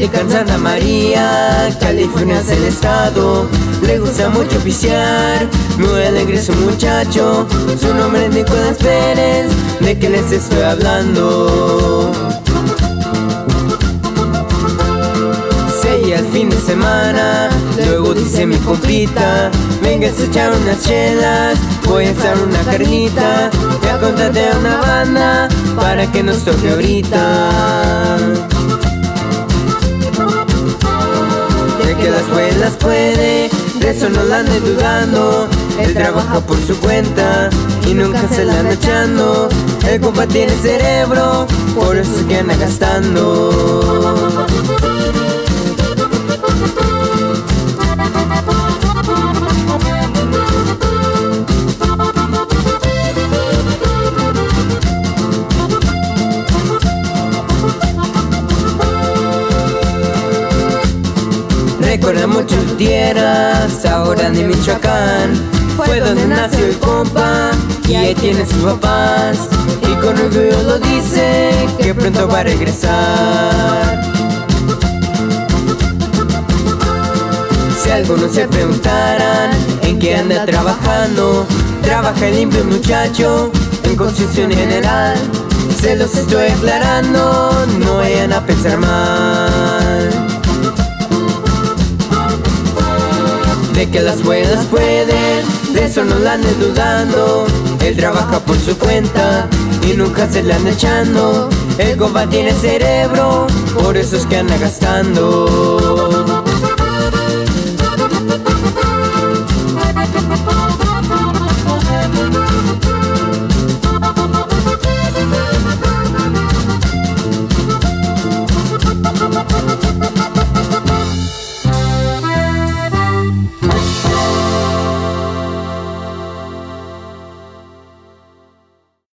En Santa María, California es el estado. Le gusta mucho pisear, muy alegre su muchacho. Su nombre es Nicolás Pérez, ¿de qué les estoy hablando? al fin de semana Luego dice mi compita Venga a echar unas chelas Voy a echar una carnita Ya contate a una banda Para que nos toque ahorita ande dudando. Él trabaja por su cuenta Y nunca se la anda echando. El compa tiene cerebro Por eso es que anda gastando Recuerda muchas tierras, ahora de Michoacán. Fue donde nació el compa y ahí tiene sus papás. Y con orgullo lo dice que pronto va a regresar. Si algunos se preguntaran en qué anda trabajando Trabaja limpio muchacho en construcción general. Se los estoy aclarando, no vayan a pensar mal de que las buenas pueden, de eso no la ande dudando. Él trabaja por su cuenta y nunca se la anda echando. El compa tiene cerebro, por eso es que anda gastando.